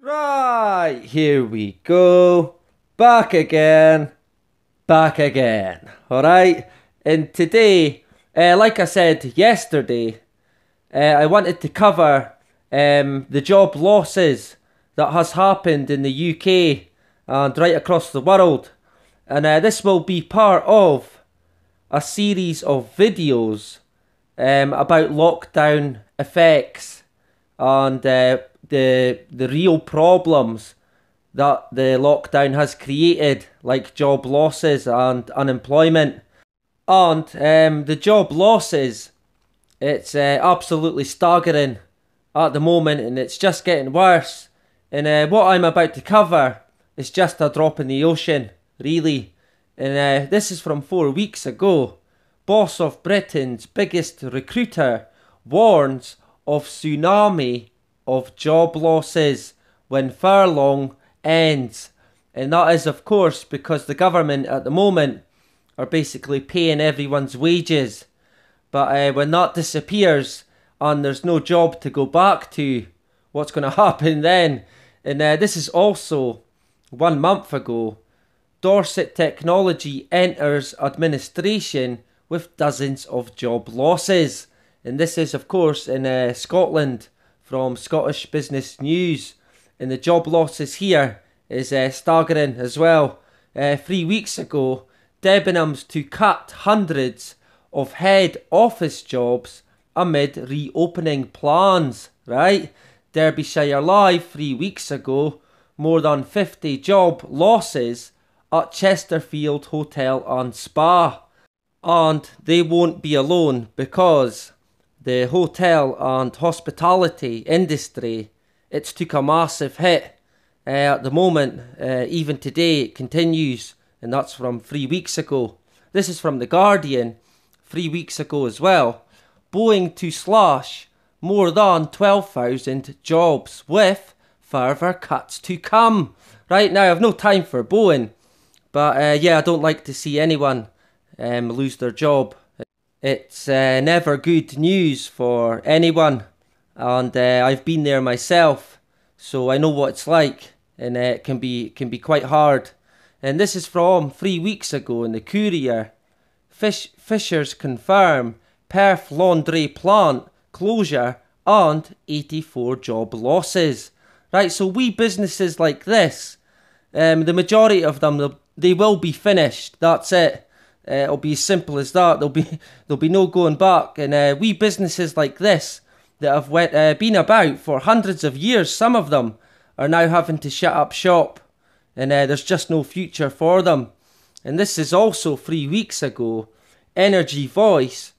Right, here we go. Back again. Back again. Alright? And today, uh, like I said yesterday, uh, I wanted to cover um, the job losses that has happened in the UK and right across the world. And uh, this will be part of a series of videos um, about lockdown effects and uh, the the real problems that the lockdown has created, like job losses and unemployment. And um, the job losses, it's uh, absolutely staggering at the moment, and it's just getting worse. And uh, what I'm about to cover is just a drop in the ocean, really. And uh, this is from four weeks ago. Boss of Britain's biggest recruiter warns of tsunami of job losses when furlough ends. And that is, of course, because the government at the moment are basically paying everyone's wages. But uh, when that disappears and there's no job to go back to, what's going to happen then? And uh, this is also one month ago. Dorset Technology enters administration with dozens of job losses. And this is, of course, in uh, Scotland from Scottish Business News. And the job losses here is uh, staggering as well. Uh, three weeks ago, Debenhams to cut hundreds of head office jobs amid reopening plans, right? Derbyshire Live three weeks ago, more than 50 job losses at Chesterfield Hotel and Spa. And they won't be alone because the hotel and hospitality industry, it's took a massive hit. Uh, at the moment, uh, even today, it continues, and that's from three weeks ago. This is from The Guardian, three weeks ago as well. Boeing to slash more than 12,000 jobs with further cuts to come. Right now, I've no time for Boeing, but uh, yeah, I don't like to see anyone um, lose their job. It's uh, never good news for anyone, and uh, I've been there myself, so I know what it's like, and uh, it can be can be quite hard. And this is from three weeks ago in the Courier. Fish, Fishers confirm Perth laundry plant closure and 84 job losses. Right, so we businesses like this, um, the majority of them, they will be finished. That's it. Uh, it'll be as simple as that. There'll be there'll be no going back. And uh, we businesses like this that have went, uh, been about for hundreds of years, some of them are now having to shut up shop, and uh, there's just no future for them. And this is also three weeks ago. Energy Voice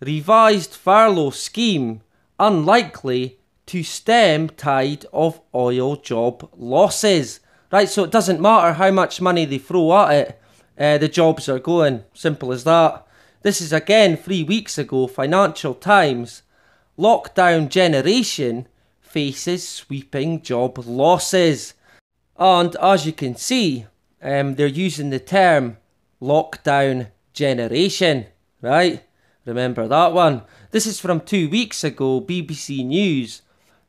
revised furlough scheme unlikely to stem tide of oil job losses. Right, so it doesn't matter how much money they throw at it uh, the jobs are going. Simple as that. This is again three weeks ago. Financial Times. Lockdown generation faces sweeping job losses. And as you can see, um, they're using the term lockdown generation, right? Remember that one. This is from two weeks ago, BBC News.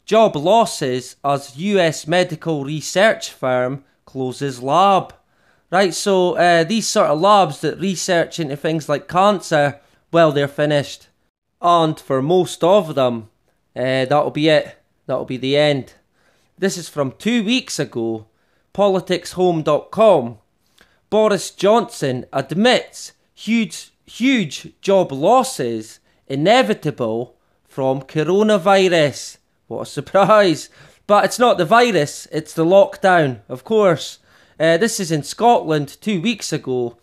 Job losses as US medical research firm closes lab. Right, so uh, these sort of labs that research into things like cancer, well, they're finished. And for most of them, uh, that'll be it. That'll be the end. This is from two weeks ago. PoliticsHome.com. Boris Johnson admits huge, huge job losses inevitable from coronavirus. What a surprise. But it's not the virus, it's the lockdown, of course. Uh, this is in Scotland two weeks ago.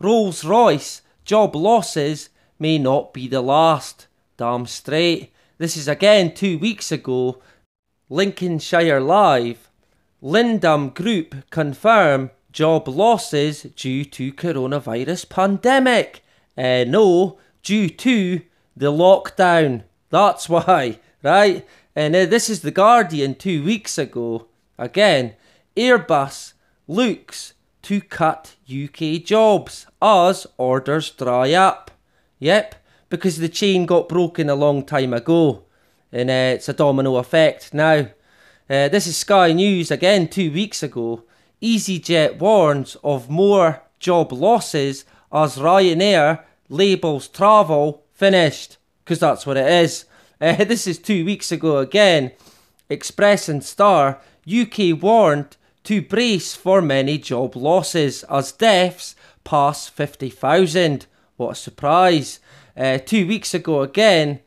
Rolls Royce job losses may not be the last. Damn straight. This is again two weeks ago. Lincolnshire Live. Lindum Group confirm job losses due to coronavirus pandemic. Uh, no, due to the lockdown. That's why, right? And uh, this is The Guardian two weeks ago. Again, Airbus looks to cut UK jobs as orders dry up. Yep, because the chain got broken a long time ago. And uh, it's a domino effect now. Uh, this is Sky News again two weeks ago. EasyJet warns of more job losses as Ryanair labels travel finished, because that's what it is. Uh, this is two weeks ago again. Express and Star UK warned to brace for many job losses as deaths pass 50,000. What a surprise. Uh, two weeks ago again,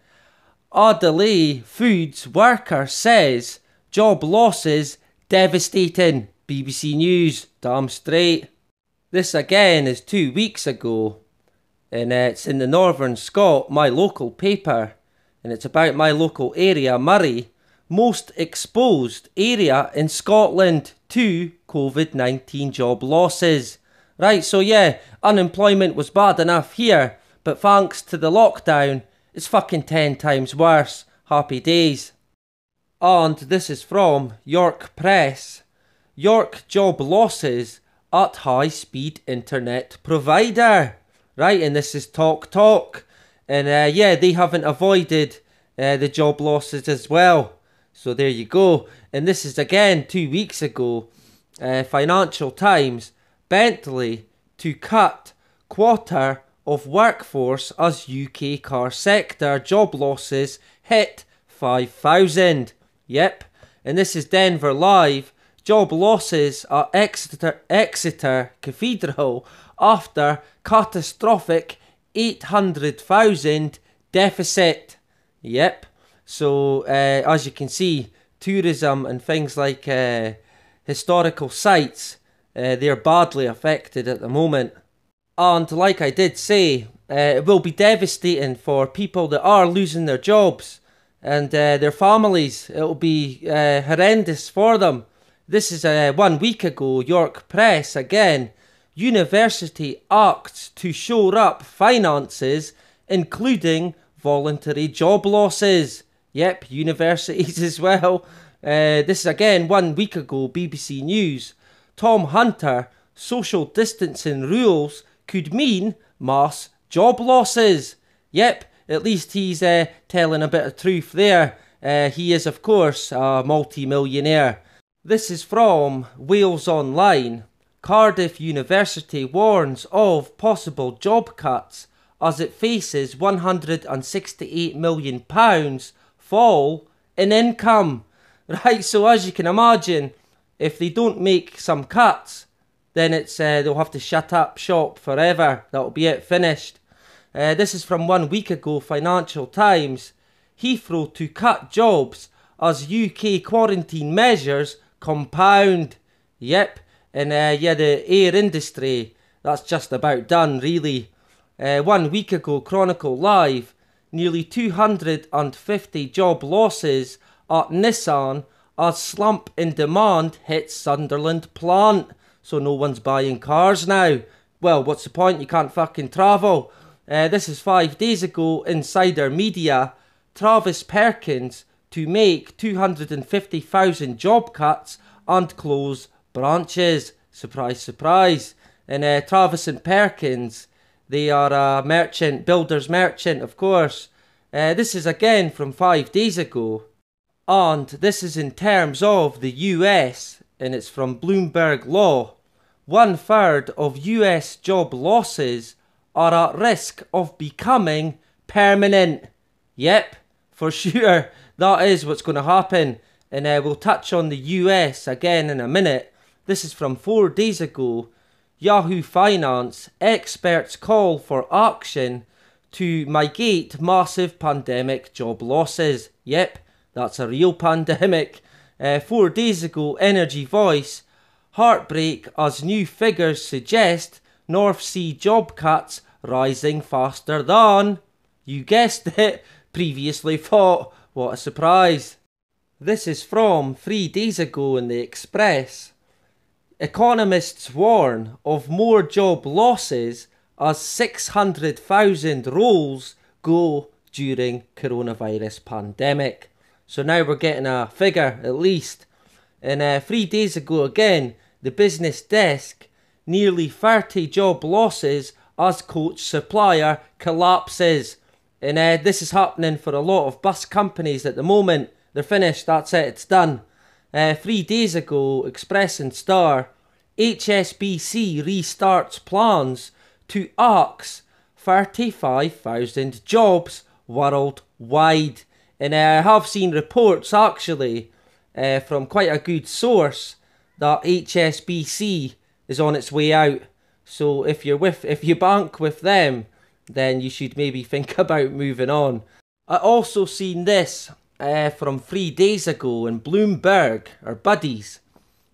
Ardalay Foods worker says job losses devastating. BBC News, damn straight. This again is two weeks ago, and uh, it's in the Northern Scot, my local paper, and it's about my local area, Moray, most exposed area in Scotland to COVID 19 job losses. Right, so yeah, unemployment was bad enough here, but thanks to the lockdown, it's fucking 10 times worse. Happy days. And this is from York Press. York job losses at high speed internet provider. Right, and this is Talk Talk. And uh, yeah, they haven't avoided uh, the job losses as well. So there you go. And this is again two weeks ago. Uh, Financial Times Bentley to cut quarter of workforce as UK car sector job losses hit 5,000. Yep. And this is Devon Live. Job losses at Exeter, Exeter Cathedral after catastrophic 800,000 deficit. Yep. So, uh, as you can see, tourism and things like uh, historical sites, uh, they're badly affected at the moment. And like I did say, uh, it will be devastating for people that are losing their jobs and uh, their families. It will be uh, horrendous for them. This is one week ago, York Press again. University acts to shore up finances, including voluntary job losses. Yep, universities as well. Uh, this is again one week ago, BBC News. Tom Hunter, social distancing rules could mean mass job losses. Yep, at least he's uh, telling a bit of truth there. Uh, he is, of course, a multi-millionaire. This is from Wales Online. Cardiff University warns of possible job cuts as it faces £168 million fall in income. Right, so as you can imagine, if they don't make some cuts, then it's uh, they'll have to shut up shop forever. That'll be it, finished. Uh, this is from one week ago, Financial Times. Heathrow to cut jobs as UK quarantine measures compound. Yep, and uh, yeah, the air industry, that's just about done, really. Uh, one week ago, Chronicle Live, nearly 250 job losses at Nissan as slump in demand hits Sunderland plant. So no one's buying cars now. Well, what's the point? You can't fucking travel. Uh, this is five days ago, Insider Media. Travis Perkins to make 250,000 job cuts and close branches. Surprise, surprise. And uh, Travis and Perkins they are a merchant, builder's merchant, of course. Uh, this is again from five days ago. And this is in terms of the US, and it's from Bloomberg Law. One third of US job losses are at risk of becoming permanent. Yep, for sure, that is what's going to happen. And uh, we'll touch on the US again in a minute. This is from four days ago. Yahoo Finance experts call for action to mitigate massive pandemic job losses. Yep, that's a real pandemic. Uh, four days ago, Energy Voice heartbreak as new figures suggest North Sea job cuts rising faster than, you guessed it, previously thought. What a surprise. This is from three days ago in the Express. Economists warn of more job losses as 600,000 roles go during coronavirus pandemic. So now we're getting a figure at least. And uh, three days ago again, the business desk, nearly 30 job losses as coach supplier collapses. And uh, this is happening for a lot of bus companies at the moment. They're finished, that's it, it's done. Uh, three days ago, Express and Star, HSBC restarts plans to axe 35,000 jobs worldwide. And uh, I have seen reports actually uh, from quite a good source that HSBC is on its way out. So if you're with, if you bank with them, then you should maybe think about moving on. I also seen this uh, from three days ago in Bloomberg our Buddies,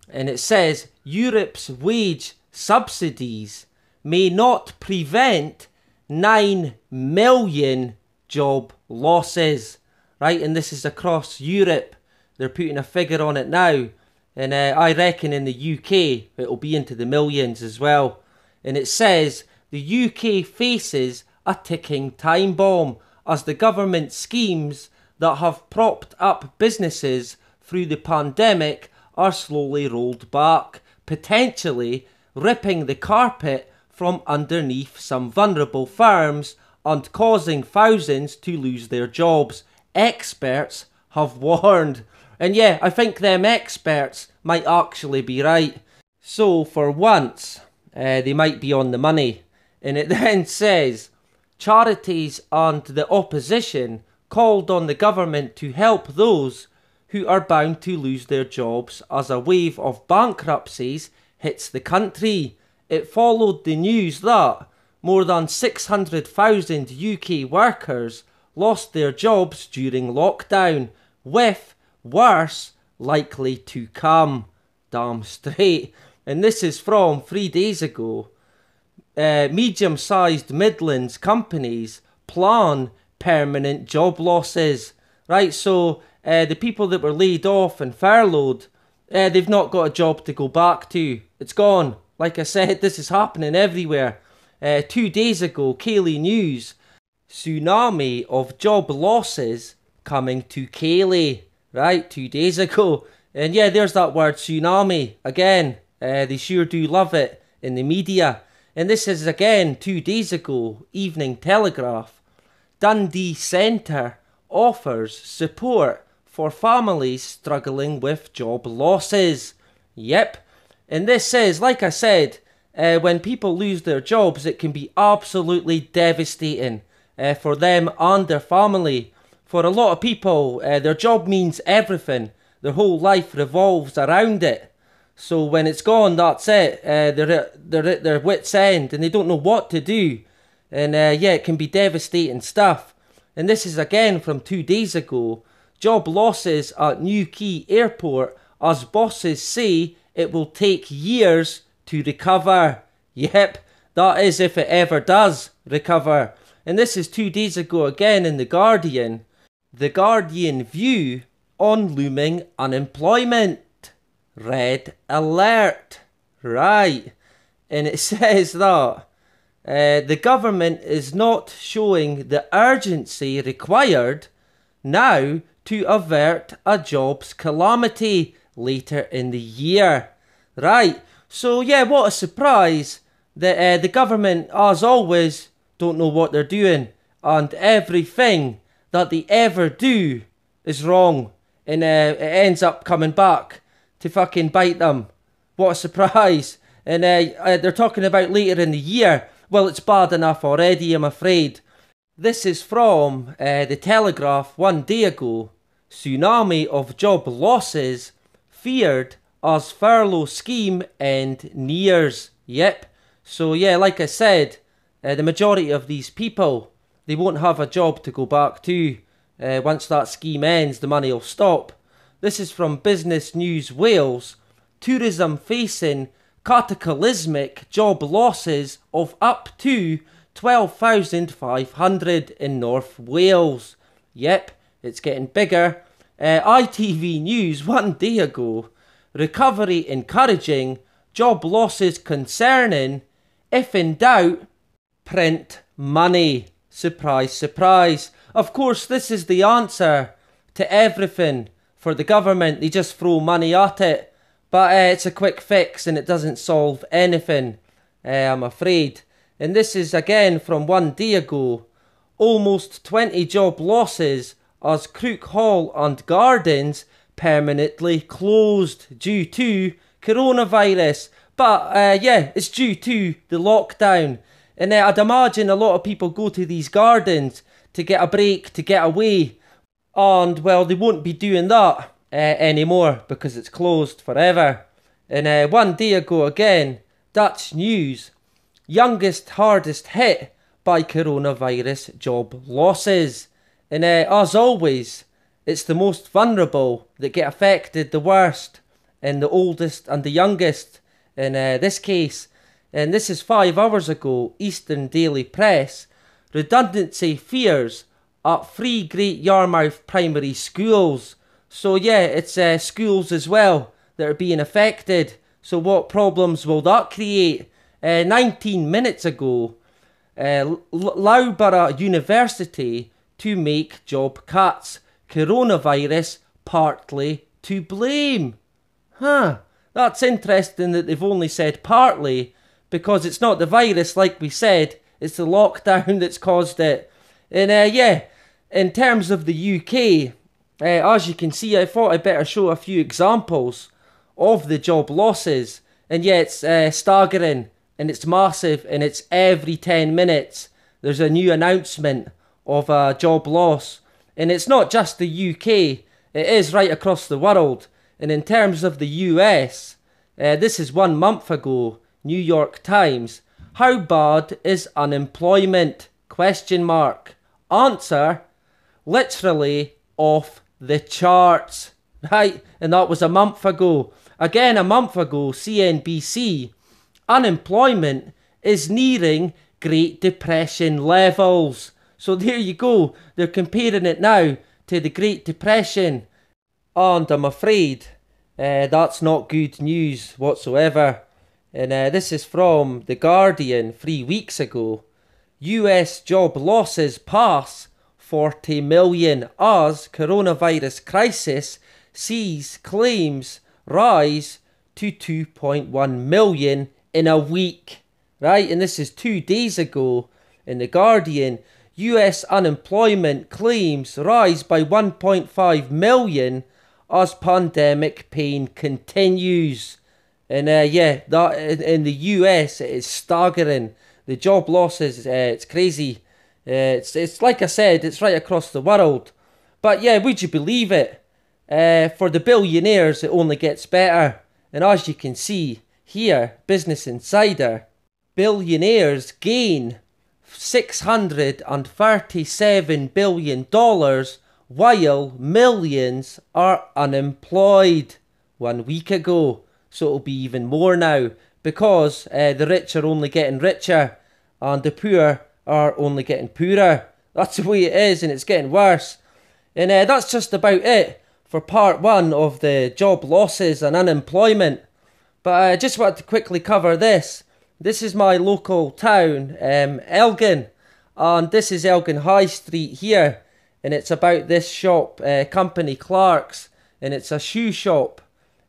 and it says Europe's wage subsidies may not prevent 9 million job losses. Right, and this is across Europe. They're putting a figure on it now. And uh, I reckon in the UK it'll be into the millions as well. And it says the UK faces a ticking time bomb as the government schemes that have propped up businesses through the pandemic are slowly rolled back, potentially ripping the carpet from underneath some vulnerable firms and causing thousands to lose their jobs. Experts have warned. And yeah, I think them experts might actually be right. So, for once, uh, they might be on the money. And it then says charities and the opposition called on the government to help those who are bound to lose their jobs as a wave of bankruptcies hits the country. It followed the news that more than 600,000 UK workers lost their jobs during lockdown, with worse likely to come. Damn straight. And this is from three days ago. Uh, medium sized Midlands companies plan permanent job losses. Right, so uh, the people that were laid off and furloughed, uh, they've not got a job to go back to. It's gone. Like I said, this is happening everywhere. Uh, two days ago, Keighley News, tsunami of job losses coming to Keighley. Right, two days ago. And yeah, there's that word tsunami again. Uh, they sure do love it in the media. And this is again two days ago, Evening Telegraph. Dundee Centre offers support for families struggling with job losses. Yep. And this says, like I said, uh, when people lose their jobs, it can be absolutely devastating uh, for them and their family. For a lot of people, uh, their job means everything. Their whole life revolves around it. So when it's gone, that's it. Uh, they're at their wits' end and they don't know what to do. And uh, yeah, it can be devastating stuff. And this is again from two days ago. Job losses at Newquay Airport as bosses say it will take years to recover. Yep, that is if it ever does recover. And this is two days ago again in The Guardian. The Guardian view on looming unemployment. Red alert. Right. And it says that uh, the government is not showing the urgency required now to avert a jobs calamity later in the year. Right. So, yeah, what a surprise that uh, the government, as always, don't know what they're doing. And everything that they ever do is wrong. And uh, it ends up coming back to fucking bite them. What a surprise. And uh, uh, they're talking about later in the year. Well, it's bad enough already, I'm afraid. This is from uh, The Telegraph one day ago. Tsunami of job losses feared as furlough scheme end nears. Yep. So, yeah, like I said, uh, the majority of these people, they won't have a job to go back to. Uh, once that scheme ends, the money will stop. This is from Business News Wales. Tourism facing cataclysmic job losses of up to 12,500 in North Wales. Yep, it's getting bigger. Uh, ITV News one day ago. Recovery encouraging, job losses concerning. If in doubt, print money. Surprise, surprise. Of course, this is the answer to everything for the government. They just throw money at it. But uh, it's a quick fix and it doesn't solve anything, uh, I'm afraid. And this is again from one day ago. Almost 20 job losses as Crook Hall and Gardens permanently closed due to coronavirus. But uh, yeah, it's due to the lockdown. And uh, I'd imagine a lot of people go to these gardens to get a break, to get away. And well, they won't be doing that uh, anymore because it's closed forever. And uh, one day ago again, Dutch news youngest hardest hit by coronavirus job losses. And uh, as always, it's the most vulnerable that get affected the worst, and the oldest and the youngest in uh, this case. And this is five hours ago, Eastern Daily Press. Redundancy fears at three Great Yarmouth primary schools. So yeah, it's uh, schools as well that are being affected. So what problems will that create? Uh, 19 minutes ago, uh, Loughborough University to make job cuts. Coronavirus partly to blame. Huh, that's interesting that they've only said partly because it's not the virus, like we said, it's the lockdown that's caused it. And uh, yeah, in terms of the UK, uh, as you can see, I thought I'd better show a few examples of the job losses. And yeah, it's uh, staggering and it's massive and it's every 10 minutes there's a new announcement of a job loss. And it's not just the UK, it is right across the world. And in terms of the US, uh, this is one month ago, New York Times. How bad is unemployment? Question mark. Answer, literally off the charts. Right, and that was a month ago. Again, a month ago, CNBC. Unemployment is nearing Great Depression levels. So there you go. They're comparing it now to the Great Depression. And I'm afraid uh, that's not good news whatsoever. And uh, this is from The Guardian three weeks ago. US job losses pass 40 million as coronavirus crisis sees claims rise to 2.1 million in a week. Right, and this is two days ago in The Guardian. US unemployment claims rise by 1.5 million as pandemic pain continues. And uh, yeah, that in, the US it is staggering. The job losses, uh, it's crazy. Uh, it's it's like I said, it's right across the world. But yeah, would you believe it? Uh, for the billionaires, it only gets better. And as you can see here, Business Insider, billionaires gain $637 billion while millions are unemployed. One week ago, so it'll be even more now because uh, the rich are only getting richer and the poor are only getting poorer. That's the way it is, and it's getting worse. And uh, that's just about it for part one of the job losses and unemployment. But I just wanted to quickly cover this. This is my local town, um, Elgin, and this is Elgin High Street here, and it's about this shop, uh, Company Clark's, and it's a shoe shop.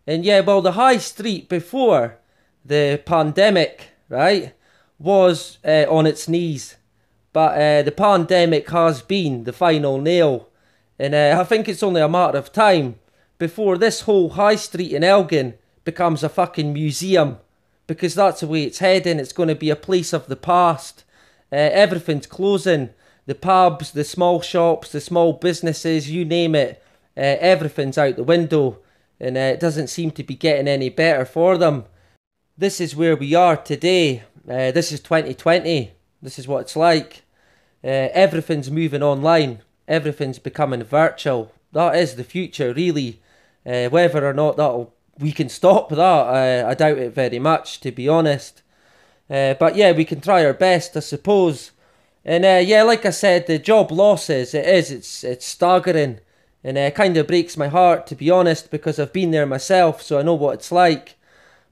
And yeah, well, the High Street before the pandemic, right, was uh, on its knees. But uh, the pandemic has been the final nail. And uh, I think it's only a matter of time before this whole high street in Elgin becomes a fucking museum. Because that's the way it's heading. It's going to be a place of the past. Uh, everything's closing. The pubs, the small shops, the small businesses, you name it. Uh, everything's out the window. And uh, it doesn't seem to be getting any better for them. This is where we are today. Uh, this is 2020. This is what it's like. Uh, everything's moving online. Everything's becoming virtual. That is the future, really. Uh, whether or not that we can stop that, uh, I doubt it very much, to be honest. Uh, but yeah, we can try our best, I suppose. And uh, yeah, like I said, the job losses, it is, it's, it's staggering. And it kind of breaks my heart, to be honest, because I've been there myself, so I know what it's like.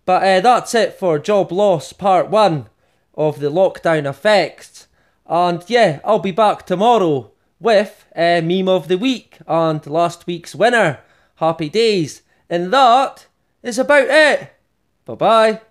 But that's it for job loss part one of the lockdown effects. And yeah, I'll be back tomorrow with a meme of the week and last week's winner. Happy days. And that is about it. Bye bye.